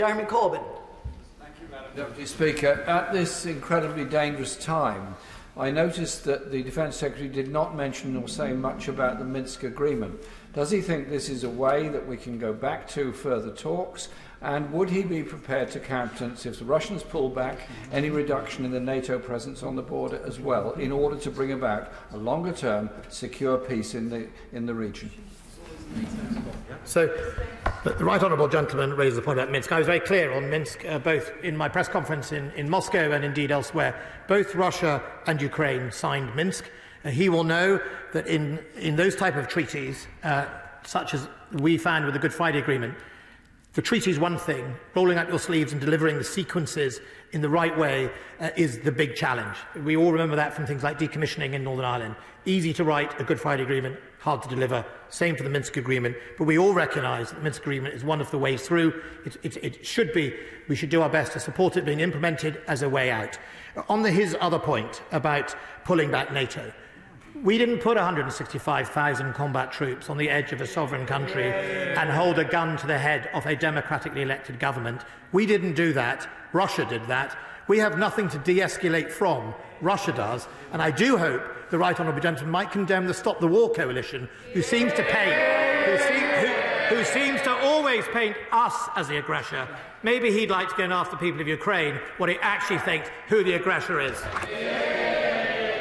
Jeremy Corbyn. Thank you, Madam Deputy Speaker. At this incredibly dangerous time, I noticed that the Defence Secretary did not mention or say much about the Minsk agreement. Does he think this is a way that we can go back to further talks? And would he be prepared to countenance if the Russians pull back any reduction in the NATO presence on the border as well in order to bring about a longer term secure peace in the, in the region? So the uh, right honourable gentleman raised the point about Minsk. I was very clear on Minsk, uh, both in my press conference in, in Moscow and indeed elsewhere. Both Russia and Ukraine signed Minsk. Uh, he will know that in, in those type of treaties, uh, such as we found with the Good Friday Agreement, The treaty is one thing. Rolling out your sleeves and delivering the sequences in the right way uh, is the big challenge. We all remember that from things like decommissioning in Northern Ireland. Easy to write a Good Friday Agreement, hard to deliver. Same for the Minsk Agreement. But we all recognise that the Minsk Agreement is one of the ways through. It, it, it should be. We should do our best to support it being implemented as a way out. On the, his other point about pulling back NATO, We didn't put 165,000 combat troops on the edge of a sovereign country and hold a gun to the head of a democratically elected government. We didn't do that. Russia did that. We have nothing to de escalate from. Russia does. And I do hope the Right Honourable Gentleman might condemn the Stop the War Coalition, who seems to paint, who, see, who, who seems to always paint us as the aggressor. Maybe he'd like to go and ask the people of Ukraine what he actually thinks who the aggressor is.